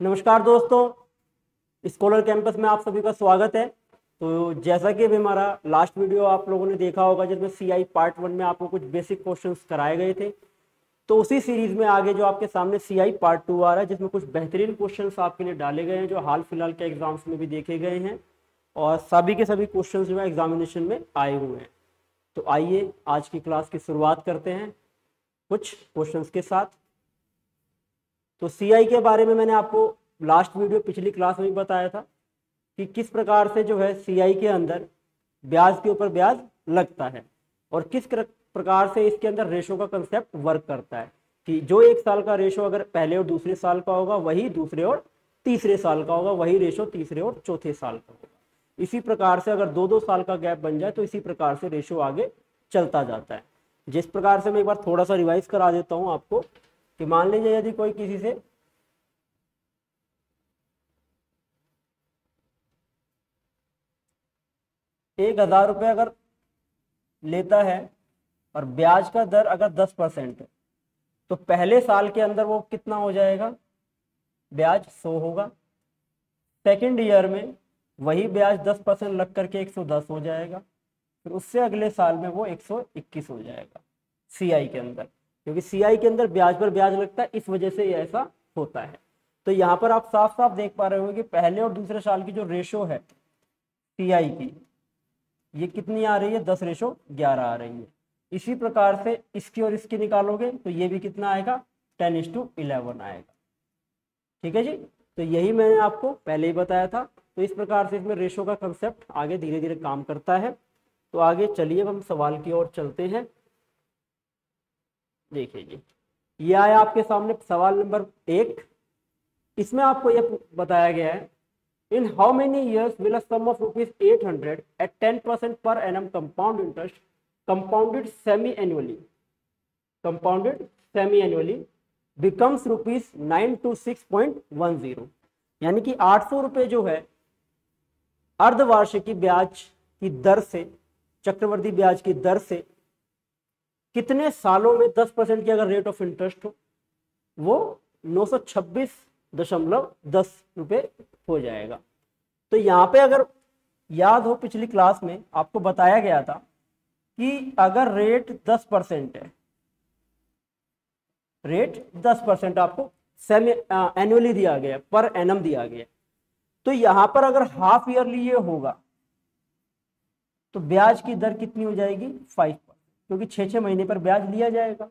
नमस्कार दोस्तों scholar campus में आप सभी का स्वागत है। तो जैसा कि अभी हमारा लास्ट वीडियो आप लोगों ने देखा होगा, जिसमें सी आई पार्ट वन में आपको कुछ बेसिक क्वेश्चंस कराए गए थे। तो उसी सीरीज़ में आगे जो आपके सामने सी आई पार्ट टू आ रहा है, जिसमें कुछ बेहतरीन क्वेश्चन आपके लिए डाले गए हैं, जो हाल फ़िलहाल के एग्ज़ाम्स में भी देखे गए हैं और सभी के सभी क्वेश्चन जो है एग्जामिनेशन में आए हुए हैं। तो आइए आज की क्लास की शुरुआत करते हैं कुछ क्वेश्चंस के साथ। तो सीआई के बारे में मैंने आपको लास्ट वीडियो पिछली क्लास में भी बताया था कि किस प्रकार से जो है सीआई के अंदर ब्याज के ऊपर ब्याज लगता है और किस प्रकार से इसके अंदर रेशो का कंसेप्ट वर्क करता है कि जो एक साल का रेशो अगर पहले और दूसरे साल का होगा, वही दूसरे और तीसरे साल का होगा, वही रेशो तीसरे और चौथे साल का होगा। इसी प्रकार से अगर दो दो साल का गैप बन जाए तो इसी प्रकार से रेशो आगे चलता जाता है। जिस प्रकार से मैं एक बार थोड़ा सा रिवाइज करा देता हूँ आपको। कि मान लीजिए यदि कोई किसी से एक हज़ार रुपये अगर लेता है और ब्याज का दर अगर दस परसेंट है तो पहले साल के अंदर वो कितना हो जाएगा? ब्याज सौ होगा। सेकेंड ईयर में वही ब्याज दस परसेंट लग करके एक सौ दस हो जाएगा। फिर उससे अगले साल में वो एक सौ इक्कीस हो जाएगा सीआई के अंदर। क्योंकि सीआई के अंदर ब्याज पर ब्याज लगता है, इस वजह से ऐसा होता है। तो यहाँ पर आप साफ़ साफ़ देख पा रहे हो कि पहले और दूसरे साल की जो रेशो है सीआई की, ये कितनी आ रही है? दस रेशो ग्यारह आ रही है। इसी प्रकार से इसकी और इसकी निकालोगे तो ये भी कितना आएगा? टेन इज़ टू इलेवन आएगा। ठीक है जी? तो यही मैंने आपको पहले ही बताया था। तो इस प्रकार से इसमें रेशो का कंसेप्ट आगे धीरे धीरे काम करता है। तो आगे चलिए हम सवाल की ओर चलते हैं। देखिए जी ये आया आपके सामने सवाल नंबर एक। इसमें आपको ये बताया गया है in how many years will sum of rupees eight hundred at ten percent per annum compound interest compounded semi annually compounded semi annually becomes rupees nine two six point one zero यानी कि आठ सौ रुपये जो है, अर्धवार्षिकी ब्याज की दर से, चक्रवर्ती ब्याज की दर से कितने सालों में दस परसेंट की अगर रेट ऑफ़ इंटरेस्ट हो, वो नौ सौ छब्बीस दशमलव दस रुपये हो जाएगा। तो यहाँ पे अगर याद हो, पिछली क्लास में आपको बताया गया था कि अगर रेट दस परसेंट है रेट दस परसेंट आपको सेमी एनुअली दिया गया पर एनम दिया गया। तो यहाँ पर अगर हाफ़ ईयरली ये होगा तो ब्याज की दर कितनी हो जाएगी? फाइव क्योंकि छः छः महीने पर ब्याज लिया जाएगा।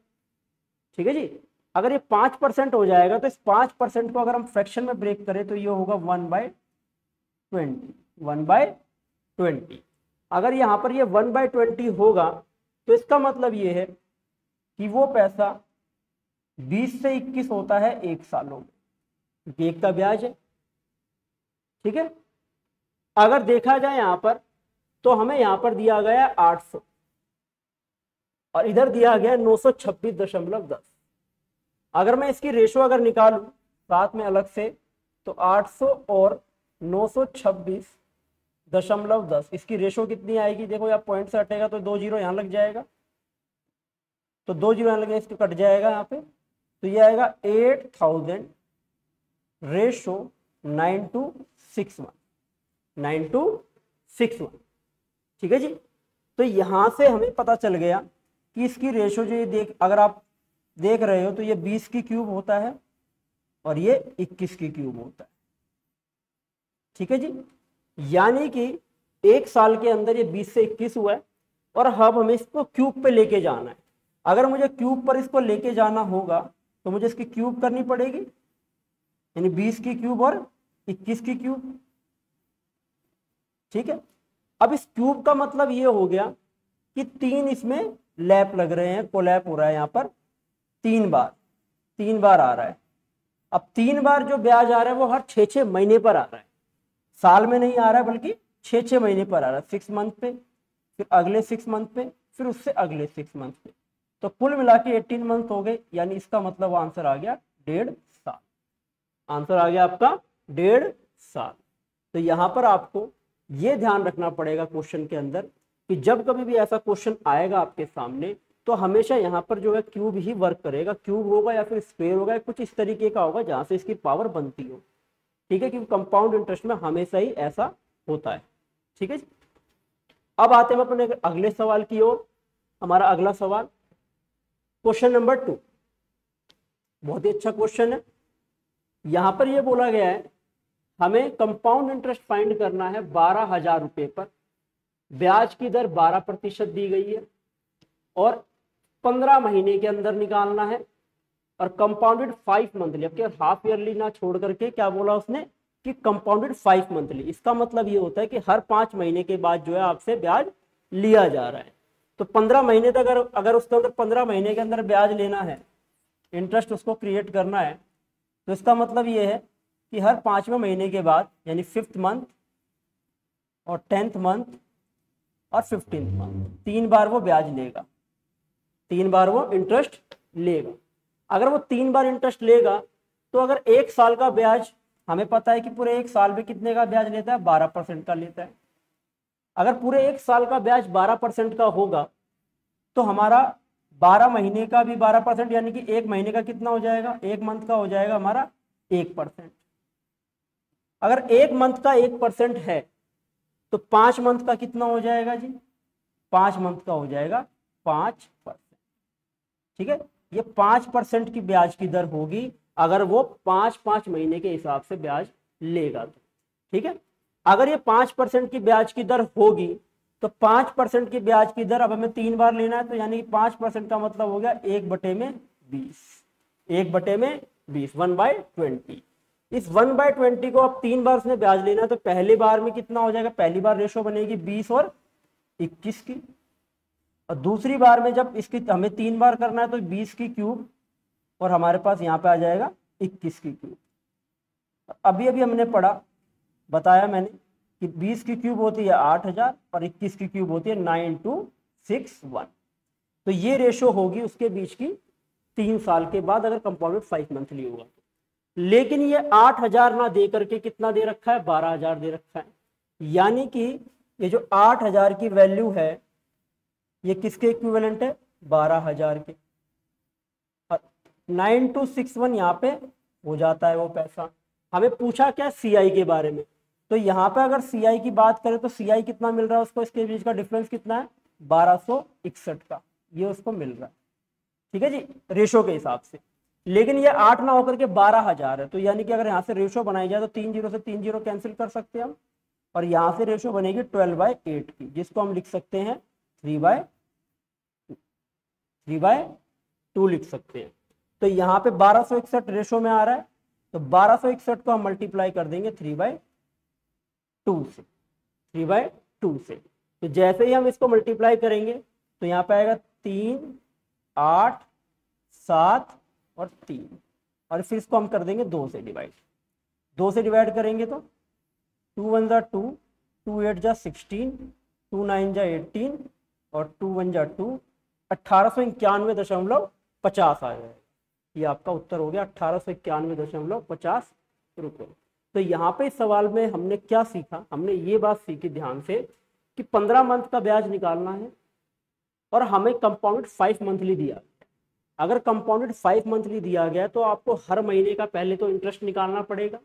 ठीक है जी? अगर ये पाँच परसेंट हो जाएगा तो इस पाँच परसेंट को अगर हम फ्रैक्शन में ब्रेक करें तो ये होगा one by twenty, one by twenty. अगर यहाँ पर ये वन बाय ट्वेंटी होगा तो इसका मतलब ये है कि वो पैसा बीस से इक्कीस होता है एक सालों में। क्योंकि एक का ब्याज है। ठीक है? अगर देखा जाए यहाँ पर तो हमें यहाँ पर दिया गया आठ सौ। और इधर दिया गया नौ सौ छब्बीस दशमलव दस। अगर मैं इसकी रेशो अगर निकालू, साथ में अलग से तो 800 और नौ सौ छब्बीस दशमलव दस। इसकी रेशो कितनी आएगी? देखो, यहाँ पॉइंट से हटेगा तो दो ज़ीरो यहाँ लग जाएगा। तो दो ज़ीरो यहाँ लगे इसको कट जाएगा यहाँ पे। तो ये आएगा eight thousand ratio nine two six one nine two six one ठीक है जी? तो यहाँ से हमें पता चल गया कि इसकी रेशो जो ये देख, अगर आप देख रहे हो तो ये 20 की क्यूब होता है और ये 21 की क्यूब होता है। ठीक है जी? यानी कि एक साल के अंदर ये 20 से 21 हुआ है और अब हमें इसको क्यूब पे लेके जाना है। अगर मुझे क्यूब पर इसको लेके जाना होगा तो मुझे इसकी क्यूब करनी पड़ेगी। यानी 20 की क्यूब और 21 की क्यूब ठीक है? अब इस क्यूब का मतलब ये हो गया कि तीन इसमें लैप लग रहे हैं, कोलैप हो रहा है यहाँ पर। तीन बार तीन बार आ रहा है। अब तीन बार जो ब्याज आ रहा है, वो हर छः छः महीने पर आ रहा है। साल में नहीं आ रहा है, बल्कि छः छः महीने पर आ रहा है। सिक्स मंथ पे, फिर अगले सिक्स मंथ पे, फिर उससे अगले सिक्स मंथ पे। तो कुल मिला के एटीन मंथ हो गए, यानी इसका मतलब आंसर आ गया डेढ़ साल। आंसर आ गया आपका डेढ़ साल। तो यहाँ पर आपको ये ध्यान रखना पड़ेगा क्वेश्चन के अंदर कि जब कभी भी ऐसा क्वेश्चन आएगा आपके सामने तो हमेशा यहाँ पर जो है क्यूब ही वर्क करेगा। क्यूब होगा या फिर स्क्वेयर होगा या कुछ इस तरीके का होगा जहाँ से इसकी पावर बनती हो। ठीक है? क्योंकि कंपाउंड इंटरेस्ट में हमेशा ही ऐसा होता है। ठीक है अब आते हैं अपने अगले सवाल की ओर। हमारा अगला सवाल। क्वेश्चन नंबर टू बहुत ही अच्छा क्वेश्चन है। यहाँ पर यह बोला गया है, हमें कंपाउंड इंटरेस्ट फाइंड करना है बारह हज़ार रुपए पर। ब्याज की दर बारह प्रतिशत दी गई है और पंद्रह महीने के अंदर निकालना है और कंपाउंडेड फाइव मंथली अब हाफ़ ईयरली ना छोड़ करके क्या बोला उसने कि कंपाउंडेड फाइव मंथली इसका मतलब ये होता है कि हर पाँच महीने के बाद जो है आपसे ब्याज लिया जा रहा है। तो पंद्रह महीने तक अगर अगर उसके अंदर पंद्रह महीने के अंदर ब्याज लेना है इंटरेस्ट उसको क्रिएट करना है तो इसका मतलब ये है कि हर पाँचवें महीने के बाद, यानी फिफ्थ मंथ और टेंथ मंथ और फिफ्टींथ मंथ तीन बार वो ब्याज लेगा। तीन बार वो इंटरेस्ट लेगा। अगर वो तीन बार इंटरेस्ट लेगा तो अगर एक साल का ब्याज, हमें पता है कि पूरे एक साल में कितने का ब्याज लेता है? बारह परसेंट का लेता है। अगर पूरे एक साल का ब्याज बारह परसेंट का होगा तो हमारा बारह महीने का भी बारह परसेंट, यानी कि एक महीने का कितना हो जाएगा? एक मंथ का हो जाएगा हमारा एक परसेंट। अगर एक मंथ का एक परसेंट है तो पाँच मंथ का कितना हो जाएगा जी? पाँच मंथ का हो जाएगा पाँच परसेंट। ठीक है? ये पाँच परसेंट की ब्याज की दर होगी अगर वो पाँच पाँच महीने के हिसाब से ब्याज लेगा तो। ठीक है? अगर ये पाँच परसेंट की ब्याज की दर होगी तो पाँच परसेंट की ब्याज की दर अब हमें तीन बार लेना है तो यानी कि पाँच परसेंट का मतलब हो गया एक बटे में बीस। एक बटे में बीस, वन बाय ट्वेंटी। इस वन बाय ट्वेंटी को आप तीन बार उसने ब्याज लेना तो पहली बार में कितना हो जाएगा? पहली बार रेशो बनेगी बीस और इक्कीस की। और दूसरी बार में जब इसकी हमें तीन बार करना है तो बीस की क्यूब और हमारे पास यहाँ पे आ जाएगा इक्कीस की क्यूब। अभी अभी हमने पढ़ा, बताया मैंने कि बीस की क्यूब होती है आठ हज़ार और इक्कीस की क्यूब होती है नाइन टू सिक्स वन। तो ये रेशो होगी उसके बीच की तीन साल के बाद अगर कंपाउंडेड फाइव मंथली होगा लेकिन ये आठ हज़ार ना दे करके कितना दे रखा है? बारह हज़ार दे रखा है। यानी कि ये जो आठ हज़ार की वैल्यू है, ये किसके इक्विवेलेंट है? बारह हज़ार के। नाइन टू सिक्स वन यहाँ पे हो जाता है वो पैसा। हमें पूछा क्या सीआई के बारे में? तो यहाँ पे अगर सीआई की बात करें तो सीआई कितना मिल रहा है उसको? इसके बीच का डिफरेंस कितना है? बारह का। ये उसको मिल रहा है। ठीक है जी? रेशो के हिसाब से। लेकिन ये आठ ना होकर के बारह हज़ार है। तो यानी कि अगर यहाँ से रेशो बनाई जाए तो तीन ज़ीरो से तीन ज़ीरो कैंसिल कर सकते हैं हम। और यहाँ से रेशो बनेगी ट्वेल्व बाय एट की, जिसको हम लिख सकते हैं three by three by two लिख सकते हैं। तो यहाँ पे बारह सौ इकसठ रेशो में आ रहा है। तो बारह सौ इकसठ को हम मल्टीप्लाई कर देंगे थ्री बाय टू से थ्री बाय टू से। तो जैसे ही हम इसको मल्टीप्लाई करेंगे तो यहाँ पे आएगा तीन, आठ, सात और तीन। और फिर इसको हम कर देंगे दो से डिवाइड दो से डिवाइड करेंगे तो टू वन जा टू टू एट जा सिक्सटीन टू नाइन जा एटीन और टू वन जा टू अट्ठारह सौ इक्यानवे दशमलव पचास आ जाएगा ये आपका उत्तर हो गया अट्ठारह सौ इक्यानवे दशमलव पचास रुपये। तो यहाँ पे इस सवाल में हमने क्या सीखा? हमने ये बात सीखी ध्यान से कि पंद्रह मंथ का ब्याज निकालना है और हमें कंपाउंड फाइव मंथली दिया। अगर कंपाउंडेड फाइव मंथली दिया गया तो आपको हर महीने का पहले तो इंटरेस्ट निकालना पड़ेगा।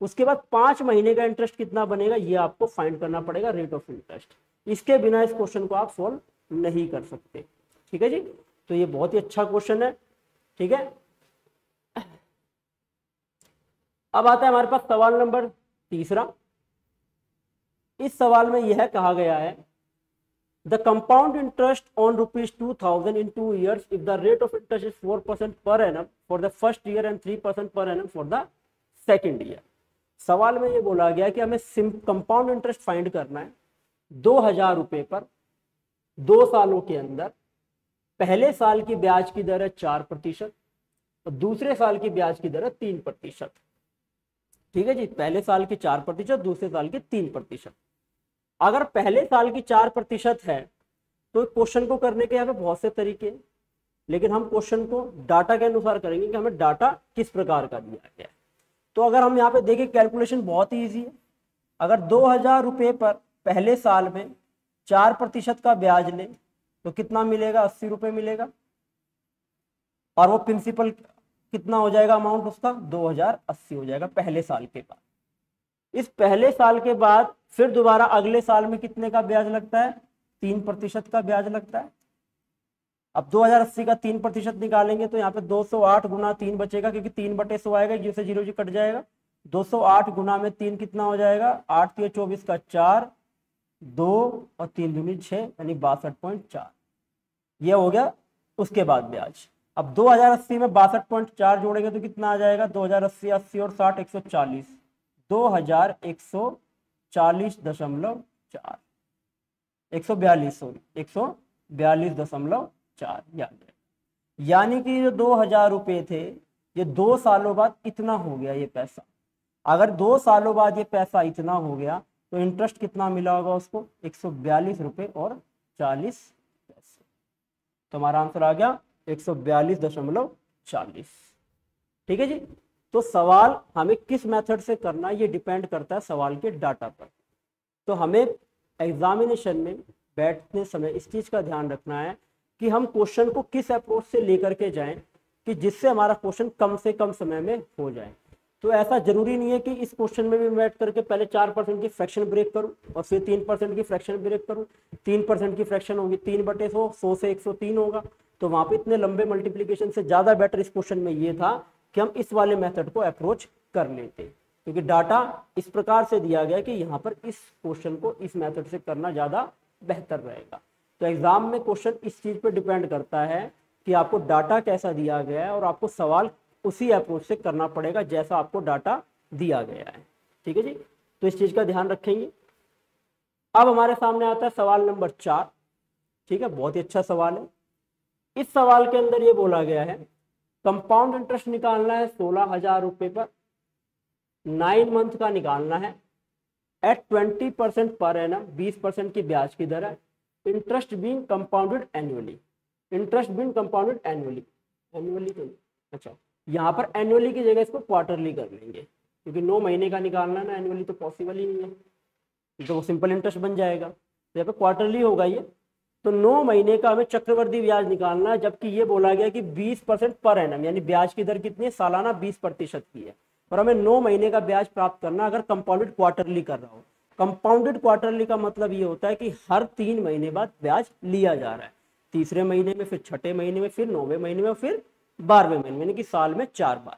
उसके बाद पाँच महीने का इंटरेस्ट कितना बनेगा, ये आपको फाइंड करना पड़ेगा रेट ऑफ़ इंटरेस्ट इसके बिना इस क्वेश्चन को आप सॉल्व नहीं कर सकते। ठीक है जी? तो ये बहुत ही अच्छा क्वेश्चन है। ठीक है? अब आता है हमारे पास सवाल नंबर तीसरा। इस सवाल में यह कहा गया है on rupees two thousand in two years if the rate of interest is four percent per annum for the first year and three percent per annum for the second year सवाल में ये बोला गया कि हमें कंपाउंड इंटरेस्ट फाइंड करना है दो हज़ार रुपए पर, दो सालों के अंदर। पहले साल की ब्याज की दर है चार प्रतिशत और दूसरे साल की ब्याज की दर है तीन प्रतिशत। ठीक है जी? पहले साल की चार प्रतिशत, दूसरे साल की तीन प्रतिशत। अगर पहले साल की चार प्रतिशत है तो क्वेश्चन को करने के यहाँ पे बहुत से तरीके लेकिन हम क्वेश्चन को डाटा के अनुसार करेंगे कि हमें डाटा किस प्रकार का दिया गया है। तो अगर हम यहाँ पे देखें कैलकुलेशन बहुत ही ईजी है। अगर दो हज़ार रुपये पर पहले साल में चार प्रतिशत का ब्याज लें तो कितना मिलेगा? अस्सी रुपये मिलेगा। और वो प्रिंसिपल कितना हो जाएगा अमाउंट उसका? दो हज़ार अस्सी हो जाएगा पहले साल के बाद। इस पहले साल के बाद फिर दोबारा अगले साल में कितने का ब्याज लगता है? तीन प्रतिशत का ब्याज लगता है। अब 2080 का तीन प्रतिशत निकालेंगे तो यहाँ पे 208 गुना तीन बचेगा, क्योंकि तीन बटे सौ आएगा जिससे ज़ीरो जी कट जाएगा। 208 गुना में तीन कितना हो जाएगा? आठ तीन चौबीस का चार, दो और तीन दूनी छः यानी बासठ पॉइंट चार। यह हो गया उसके बाद ब्याज। अब 2080 में बासठ पॉइंट चार जोड़ेंगे तो कितना आ जाएगा? 2080 अस्सी और साठ, एक सौ चालीस। दो हज़ार एक सौ चालीस दशमलव चार। एक सौ बयालीस सॉरी एक सौ बयालीस दशमलव चार याद है। यानी कि जो दो हज़ार रुपये थे, ये दो सालों बाद इतना हो गया ये पैसा। अगर दो सालों बाद ये पैसा इतना हो गया तो इंटरेस्ट कितना मिला होगा उसको? एक सौ बयालीस रुपये और चालीस पैसे। तो हमारा आंसर आ गया एक सौ बयालीस दशमलव चालीस। ठीक है जी? तो सवाल हमें किस मेथड से करना ये डिपेंड करता है सवाल के डाटा पर। तो हमें एग्जामिनेशन में बैठने समय इस चीज़ का ध्यान रखना है कि हम क्वेश्चन को किस अप्रोच से लेकर के जाएँ कि जिससे हमारा क्वेश्चन कम से कम समय में हो जाए। तो ऐसा ज़रूरी नहीं है कि इस क्वेश्चन में भी बैठ करके पहले चार परसेंट की फ्रैक्शन ब्रेक करूँ और फिर तीन परसेंट की फ्रैक्शन ब्रेक करूँ। तीन परसेंट की फ्रैक्शन होगी, तीन बटे सौ सौ से एक सौ तीन होगा। तो वहाँ पे इतने लंबे मल्टीप्लीकेशन से ज़्यादा बेटर इस क्वेश्चन में ये था कि हम इस वाले मेथड को अप्रोच कर लेते क्योंकि डाटा इस प्रकार से दिया गया कि यहाँ पर इस क्वेश्चन को इस मेथड से करना ज़्यादा बेहतर रहेगा। तो एग्ज़ाम में क्वेश्चन इस चीज़ पर डिपेंड करता है कि आपको डाटा कैसा दिया गया है और आपको सवाल उसी अप्रोच से करना पड़ेगा जैसा आपको डाटा दिया गया है। ठीक है जी? तो इस चीज़ का ध्यान रखेंगे। अब हमारे सामने आता है सवाल नंबर चार। ठीक है? बहुत ही अच्छा सवाल है। इस सवाल के अंदर ये बोला गया है कंपाउंड इंटरेस्ट निकालना है सोलह हज़ार रुपये पर। नाइन मंथ का निकालना है। At twenty percent per annum बीस परसेंट की ब्याज की दर है। Interest being compounded annually interest being compounded annually annually तो अच्छा यहाँ पर एनुअली की जगह इसको क्वार्टरली कर लेंगे। क्योंकि नौ महीने का निकालना ना एनुअली तो पॉसिबल ही नहीं है। तो सिंपल इंटरेस्ट बन जाएगा। तो यहाँ पे क्वार्टरली होगा ये। तो नौ महीने का हमें चक्रवर्ती ब्याज निकालना है, जबकि ये बोला गया कि 20 परसेंट पर एनम यानी ब्याज की दर कितनी है? सालाना 20 प्रतिशत की है। और हमें नौ महीने का ब्याज प्राप्त करना अगर कंपाउंडेड क्वार्टरली कर रहा हो। कंपाउंडेड क्वार्टरली का मतलब ये होता है कि हर तीन महीने बाद ब्याज लिया जा रहा है। तीसरे महीने में, फिर छठे महीने में, फिर नौवे महीने में, फिर बारहवें महीने में, यानी कि साल में चार बार।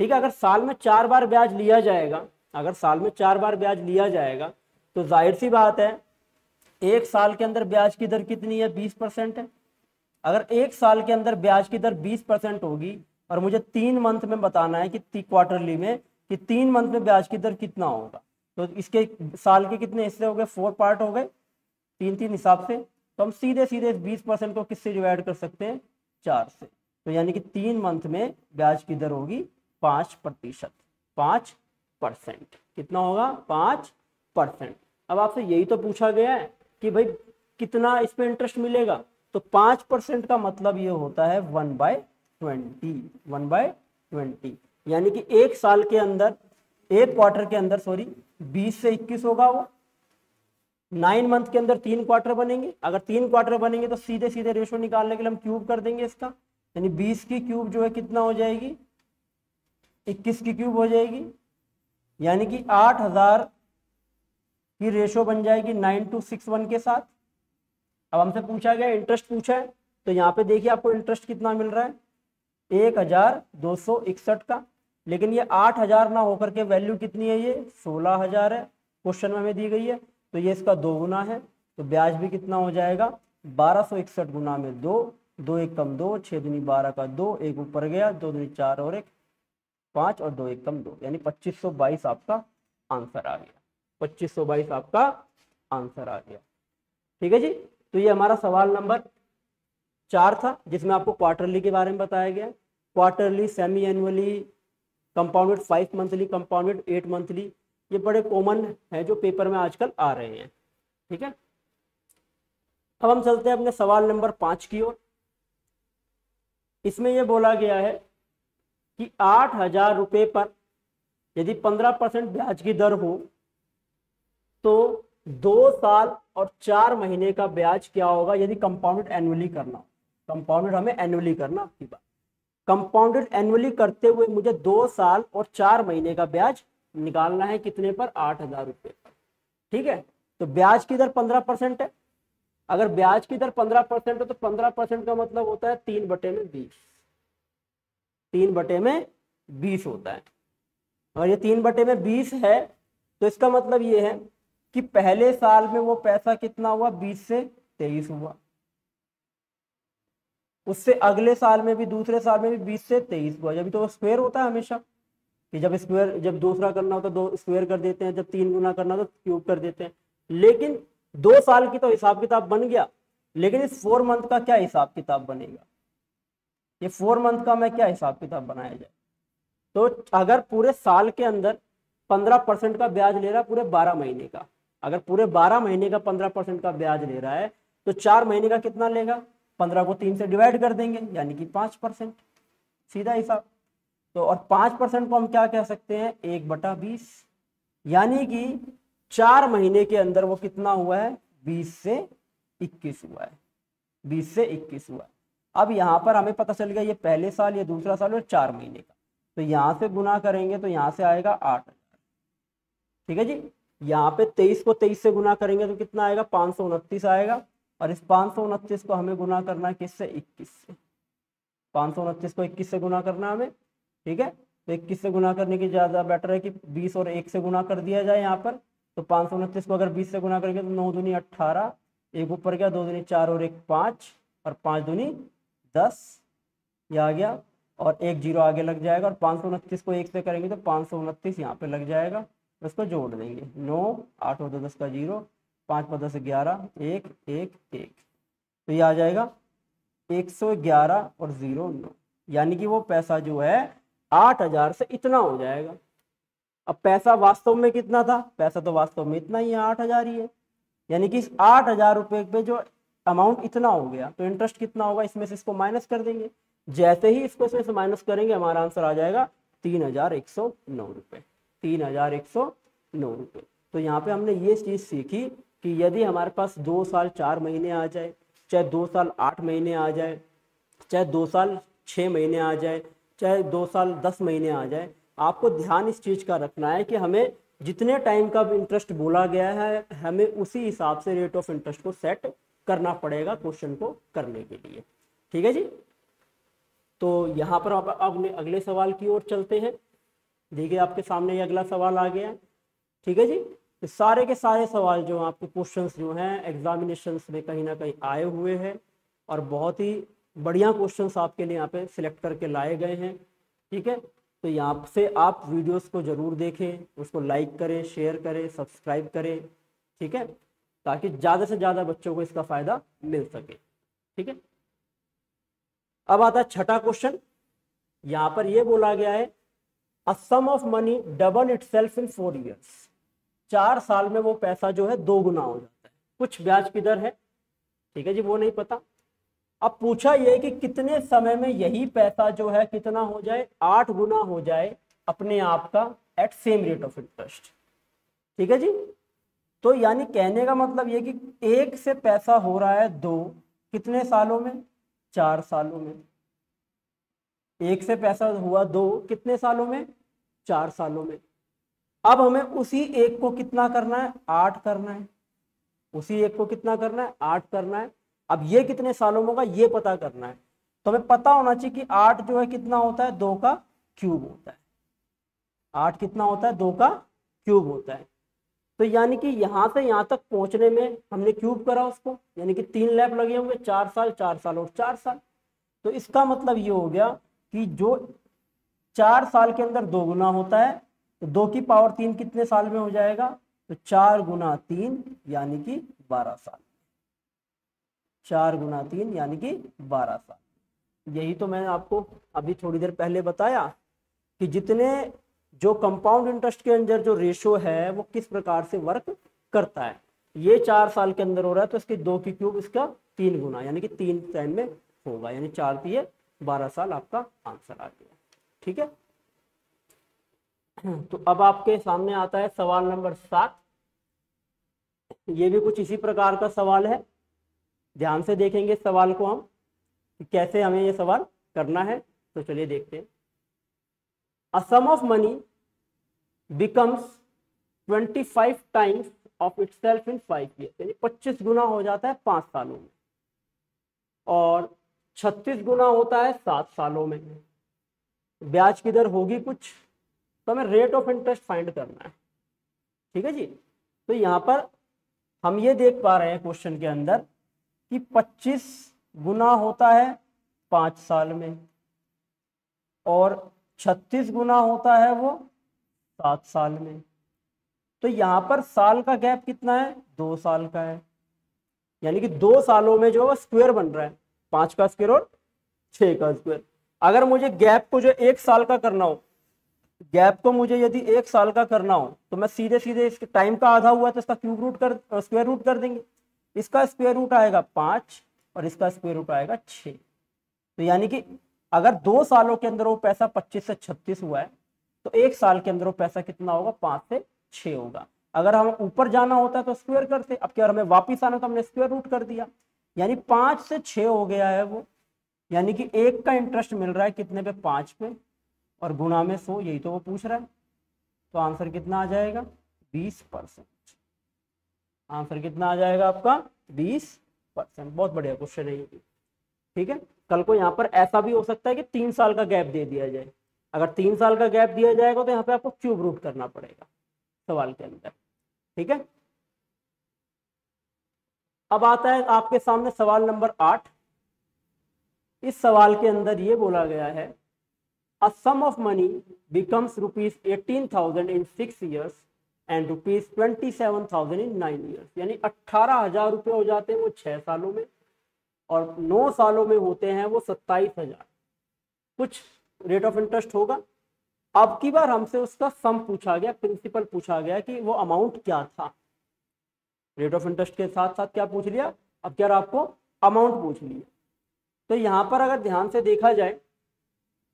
ठीक है, अगर साल में चार बार ब्याज लिया जाएगा, अगर साल में चार बार ब्याज लिया जाएगा तो ज़ाहिर सी बात है एक साल के अंदर ब्याज की दर कितनी है? बीस परसेंट है। अगर एक साल के अंदर ब्याज की दर बीस परसेंट होगी, और मुझे तीन मंथ में बताना है कि क्वार्टरली में कि तीन मंथ में ब्याज की दर कितना होगा। तो इसके साल के कितने हिस्से हो गए? फोर पार्ट हो गए। तीन तीन हिसाब से। तो हम सीधे सीधे बीस परसेंट को किससे डिवाइड कर सकते हैं? चार से। तो यानी कि तीन मंथ में ब्याज की दर होगी पाँच प्रतिशत। पाँच परसेंट। कितना होगा? पाँच परसेंट। अब आपसे यही तो पूछा गया है कि भाई कितना इस पर इंटरेस्ट मिलेगा? तो पाँच परसेंट का मतलब ये होता है one by twenty, one by twenty. यानी कि एक साल के अंदर, एक क्वार्टर के अंदर सॉरी बीस से इक्कीस होगा वो। नाइन मंथ के अंदर तीन क्वार्टर बनेंगे। अगर तीन क्वार्टर बनेंगे तो सीधे सीधे रेशो निकालने के लिए हम क्यूब कर देंगे इसका। यानी बीस की क्यूब जो है कितना हो जाएगी? इक्कीस की क्यूब हो जाएगी। यानी कि आठ हज़ार की रेशो बन जाएगी नाइन टू सिक्स वन के साथ। अब हमसे पूछा गया इंटरेस्ट पूछा है तो यहाँ पे देखिए आपको इंटरेस्ट कितना मिल रहा है। एक हज़ार दो सौ इकसठ का। लेकिन ये आठ हज़ार ना होकर के वैल्यू कितनी है ये? सोलह हज़ार है। क्वेश्चन में हमें दी गई है। तो ये इसका दो गुना है। तो ब्याज भी कितना हो जाएगा? बारह सौ इकसठ गुना में दो। दो एक कम दो छः दुनी बारह का दो, एक ऊपर गया, दो दुनी चार और एक पाँच और दो एक कम दो। यानी पच्चीस सौ बाईस आपका आंसर आ गया। पच्चीस सौ बाईस आपका आंसर आ गया। ठीक है जी? तो ये हमारा सवाल नंबर चार था, जिसमें आपको क्वार्टरली के बारे में बताया गया। Quarterly semi annually compounded, five monthly, compounded, eight monthly, ये बड़े कॉमन है जो पेपर में आजकल आ रहे हैं। ठीक है? अब हम चलते हैं अपने सवाल नंबर पाँच की ओर। इसमें यह बोला गया है कि आठ हज़ार रुपये पर यदि पंद्रह परसेंट ब्याज की दर हो तो दो साल और चार महीने का ब्याज क्या होगा? यदि कंपाउंडेड एनुअली करना। कंपाउंडेड हमें एनुअली करना आपकी बात। कंपाउंडेड एनुअली करते हुए मुझे दो साल और चार महीने का ब्याज निकालना है कितने पर? आठ हज़ार रुपये ठीक है? तो ब्याज की दर पंद्रह परसेंट है? अगर ब्याज की दर पंद्रह परसेंट है तो पंद्रह परसेंट का मतलब होता है तीन बटे में बीस। तीन बटे में बीस होता है। और ये तीन बटे में बीस है तो इसका मतलब ये है कि पहले साल में वो पैसा कितना हुआ? बीस से तेईस हुआ। उससे अगले साल में भी, दूसरे साल में भी बीस से तेईस हुआ। जब तो स्क्वेयर होता है हमेशा, कि जब स्क्वेयर जब दूसरा करना होता है दो स्क्वेयर कर देते हैं, जब तीन गुना करना तो क्यूब कर देते हैं। लेकिन दो साल की तो हिसाब किताब बन गया। लेकिन इस फोर मंथ का क्या हिसाब किताब बनेगा? ये फोर मंथ का मैं क्या हिसाब किताब बनाया जाए? तो अगर पूरे साल के अंदर पंद्रह परसेंट का ब्याज ले रहा पूरे बारह महीने का अगर पूरे बारह महीने का पंद्रह परसेंट का ब्याज ले रहा है तो चार महीने का कितना लेगा? पंद्रह को तीन से डिवाइड कर देंगे, यानी कि पाँच परसेंट। सीधा हिसाब। तो और पाँच परसेंट को हम क्या कह सकते हैं? एक बटा बीस। यानी कि चार महीने के अंदर वो कितना हुआ है? बीस से इक्कीस हुआ है। बीस से इक्कीस हुआ है। अब यहाँ पर हमें पता चल गया, ये पहले साल, ये दूसरा साल और चार महीने का। तो यहाँ से गुना करेंगे तो यहाँ से आएगा आठ हज़ार। ठीक है जी? यहाँ पे तेईस को तेईस से गुना करेंगे तो कितना आएगा? पाँच सौ उनतीस आएगा। और इस पाँच सौ उनतीस को हमें गुना करना है किससे? इक्कीस से। पाँच सौ उनतीस को इक्कीस से गुना करना हमें। ठीक है? तो इक्कीस से गुना करने की ज़्यादा बेटर है कि बीस और एक से गुना कर दिया जाए यहाँ पर। तो पाँच सौ उनतीस को अगर बीस से गुना करेंगे तो नौ दूनी अट्ठारह, एक ऊपर गया, दो दूनी चार और एक पाँच, और पाँच दूनी दस, ये आ गया। और एक ज़ीरो आगे लग जाएगा और पाँच सौ उनतीस को एक से करेंगे तो पाँच सौ उनतीस यहाँ पे लग जाएगा। उसको जोड़ देंगे। नौ, आठ और दस का ज़ीरो, पाँच पर दस, ग्यारह, एक एक एक। तो ये आ जाएगा एक सौ ग्यारह और ज़ीरो नौ। यानी कि वो पैसा जो है, आठ हज़ार से इतना हो जाएगा। अब पैसा वास्तव में कितना था? पैसा तो वास्तव में इतना ही है, आठ हज़ार ही है। यानी कि आठ हज़ार रुपये पे जो अमाउंट इतना हो गया तो इंटरेस्ट कितना होगा? इसमें से इसको माइनस कर देंगे। जैसे ही इसको इसमें से माइनस करेंगे, हमारा आंसर आ जाएगा तीन हज़ार एक सौ नौ रुपये। तीन हज़ार एक सौ नौ रुपये तो यहाँ पे हमने ये चीज़ सीखी कि यदि हमारे पास दो साल चार महीने आ जाए, चाहे दो साल आठ महीने आ जाए, चाहे दो साल छः महीने आ जाए, चाहे दो साल दस महीने आ जाए, आपको ध्यान इस चीज़ का रखना है कि हमें जितने टाइम का इंटरेस्ट बोला गया है, हमें उसी हिसाब से रेट ऑफ़ इंटरेस्ट को सेट करना पड़ेगा क्वेश्चन को करने के लिए। ठीक है जी? तो यहाँ पर आप अगले सवाल की ओर चलते हैं। देखिए आपके सामने ये अगला सवाल आ गया। ठीक है जी? तो सारे के सारे सवाल जो आपके क्वेश्चंस जो हैं एग्जामिनेशंस में कहीं ना कहीं आए हुए हैं और बहुत ही बढ़िया क्वेश्चंस आपके लिए यहाँ पे सिलेक्ट करके लाए गए हैं। ठीक है? तो यहाँ से आप वीडियोस को ज़रूर देखें, उसको लाइक करें शेयर करें सब्सक्राइब करें। ठीक है? ताकि ज़्यादा से ज़्यादा बच्चों को इसका फ़ायदा मिल सके। ठीक है? अब आता है छठा क्वेश्चन यहाँ पर यह बोला गया है a sum of money double itself in four years चार साल में वो पैसा जो है दो गुना हो जाता है। कुछ ब्याज की दर है? ठीक है जी, वो नहीं पता। अब पूछा यह कि कितने समय में यही पैसा जो है कितना हो जाए? आठ गुना हो जाए अपने आप का at same rate of interest ठीक है जी? तो यानी कहने का मतलब ये कि एक से पैसा हो रहा है दो, कितने सालों में? चार सालों में। एक से पैसा हुआ दो, कितने सालों में? चार सालों में। अब हमें उसी एक को कितना करना है? आठ करना है। उसी एक को कितना करना है? आठ करना है। अब ये कितने सालों में होगा? ये पता करना है। तो हमें पता होना चाहिए कि आठ जो है कितना होता है? दो का क्यूब होता है। आठ कितना होता है? दो का क्यूब होता है। तो यानी कि यहाँ से यहाँ तक पहुँचने में हमने क्यूब करा उसको। यानी कि तीन लैप लगे होंगे चार साल चार साल और चार साल। तो इसका मतलब ये हो गया कि जो चार साल के अंदर दो गुना होता है तो दो की पावर तीन कितने साल में हो जाएगा? तो चार गुना तीन यानी कि बारह साल। चार गुना तीन यानी कि बारह साल। यही तो मैंने आपको अभी थोड़ी देर पहले बताया कि जितने जो कंपाउंड इंटरेस्ट के अंदर जो रेशो है, वो किस प्रकार से वर्क करता है। ये चार साल के अंदर हो रहा है तो इसके दो की क्यूब इसका तीन गुना यानी कि तीन टाइम में होगा। यानी चार दिए बारह साल आपका आंसर आ गया। ठीक है? तो अब आपके सामने आता है सवाल नंबर सात। ये भी कुछ इसी प्रकार का सवाल है। ध्यान से देखेंगे सवाल को हम कैसे हमें ये सवाल करना है। तो चलिए देखते हैं। Sum of money becomes 25 times of itself in five यानी 25 गुना हो जाता है पाँच सालों में। और 36 गुना होता है सात सालों में। ब्याज की दर होगी कुछ तो हमें रेट ऑफ़ इंटरेस्ट फाइंड करना है। ठीक है जी? तो यहाँ पर हम ये देख पा रहे हैं क्वेश्चन के अंदर कि 25 गुना होता है पाँच साल में, और 36 गुना होता है वो सात साल में। तो यहाँ पर साल का गैप कितना है? दो साल का है। यानी कि दो सालों में जो है स्क्वायर बन रहा है, पाँच का स्क्वायर और छह का स्क्वायर अगर मुझे गैप को जो एक साल का करना हो, गैप को मुझे यदि एक साल का करना हो तो मैं सीधे सीधे इसके टाइम का आधा हुआ तो इसका क्यूब रूट कर, स्क्वायर रूट कर देंगे। इसका स्क्वायर रूट आएगा पाँच और इसका स्क्वायर रूट आएगा छ तो यानी कि अगर दो सालों के अंदर वो पैसा पच्चीस से छत्तीस हुआ है तो एक साल के अंदर वो पैसा कितना होगा? पाँच से छ होगा। अगर हमें ऊपर जाना होता है तो स्क्वायर करते, अब क्या हमें वापिस आना तो हमने स्क्वायर रूट कर दिया। यानी पाँच से छ हो गया है वो। यानी कि एक का इंटरेस्ट मिल रहा है कितने पे? पाँच पे। और गुना में सो, यही तो वो पूछ रहा है। तो आंसर कितना आ जाएगा? बीस परसेंट आंसर कितना आ जाएगा आपका? बीस परसेंट बहुत बढ़िया क्वेश्चन है ये ठीक है? कल को यहाँ पर ऐसा भी हो सकता है कि तीन साल का गैप दे दिया जाए। अगर तीन साल का गैप दिया जाएगा तो यहाँ पे आपको क्यूब रूट करना पड़ेगा सवाल के अंदर। ठीक है? अब आता है आपके सामने सवाल नंबर आठ। इस सवाल के अंदर ये बोला गया है a sum of money becomes rupees eighteen thousand in six years and rupees twenty seven thousand in nine years यानी अट्ठारह हज़ार रुपये हो जाते हैं वो छह सालों में और नौ सालों में होते हैं वो सत्ताईस हज़ार। कुछ रेट ऑफ़ इंटरेस्ट होगा। अब की बार हमसे उसका सम पूछा गया प्रिंसिपल पूछा गया कि वो अमाउंट क्या था? रेट ऑफ़ इंटरेस्ट के साथ साथ क्या पूछ लिया? अब क्या आपको अमाउंट पूछ लिया? तो यहाँ पर अगर ध्यान से देखा जाए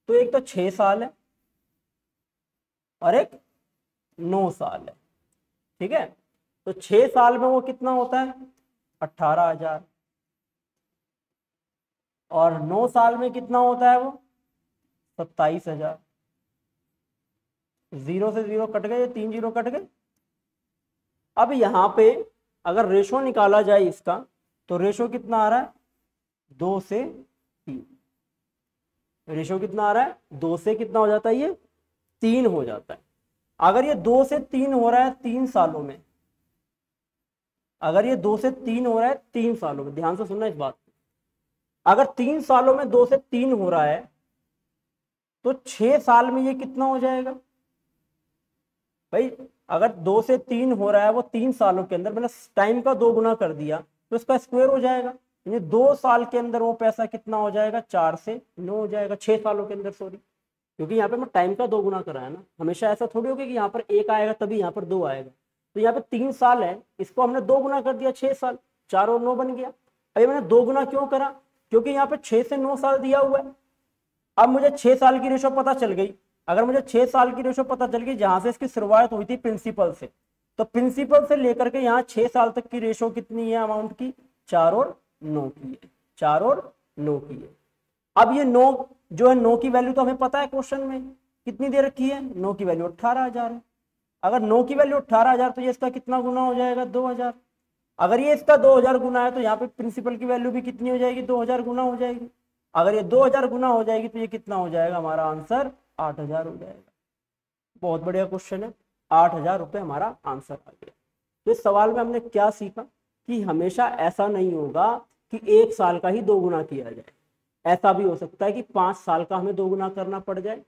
तो एक तो छ साल है और एक नौ साल है। ठीक है? तो छ साल में वो कितना होता है? अट्ठारह हज़ार। और नौ साल में कितना होता है वो? सत्ताईस हज़ार। ज़ीरो से ज़ीरो कट गए, तीन ज़ीरो कट गए। अब यहाँ पे अगर रेशो निकाला जाए इसका तो रेशो कितना आ रहा है? दो से तीन। रेशो कितना आ रहा है? दो से कितना हो जाता है ये? तीन हो जाता है। अगर ये दो से तीन हो रहा है तीन सालों में, अगर ये दो से तीन हो रहा है तीन सालों में, ध्यान से सुनना इस बात अगर तीन सालों में दो से तीन हो रहा है तो छह साल में ये कितना हो जाएगा? भाई, अगर दो से तीन हो रहा है वो तीन सालों के अंदर, मैंने टाइम का दो गुना कर दिया तो इसका स्क्वायर हो जाएगा। यानी दो साल के अंदर वो पैसा कितना हो जाएगा? चार से नौ हो जाएगा, छह सालों के अंदर सॉरी क्योंकि यहाँ पे मैं टाइम का दो गुना कराया ना। हमेशा ऐसा थोड़ी होगा कि यहाँ पर एक आएगा, तभी यहाँ पर दो आएगा। तो यहाँ पे तीन साल है, इसको हमने दो गुना कर दिया छह साल। चार और नौ बन गया। अभी मैंने दो गुना क्यों करा? क्योंकि यहाँ पे छह से नौ साल दिया हुआ है। अब मुझे छह साल की रेशो पता चल गई। अगर मुझे छह साल की रेशो पता चल गई, जहाँ से इसकी शुरुआत हुई थी प्रिंसिपल से तो प्रिंसिपल से लेकर के यहाँ छह साल तक की रेशो कितनी है अमाउंट की? चार और नौ की है चार और नौ की है अब ये नौ, जो है नौ की वैल्यू तो हमें पता है क्वेश्चन में, कितनी दे रखी है? नौ की वैल्यू अट्ठारह हज़ार है। अगर नौ की वैल्यू अट्ठारह हज़ार तो ये इसका कितना गुना हो जाएगा? दो हज़ार। अगर ये इसका दो हज़ार गुना है तो यहाँ पे प्रिंसिपल की वैल्यू भी कितनी हो जाएगी? दो हज़ार गुना हो जाएगी। अगर ये दो हज़ार गुना हो जाएगी तो ये कितना हो जाएगा? हमारा आंसर आठ हज़ार हो जाएगा। बहुत बढ़िया क्वेश्चन है। आठ हज़ार रुपये हमारा आंसर आ गया। तो इस सवाल में हमने क्या सीखा? कि हमेशा ऐसा नहीं होगा कि एक साल का ही दो गुना किया जाए। ऐसा भी हो सकता है कि पाँच साल का हमें दो गुना करना पड़ जाए,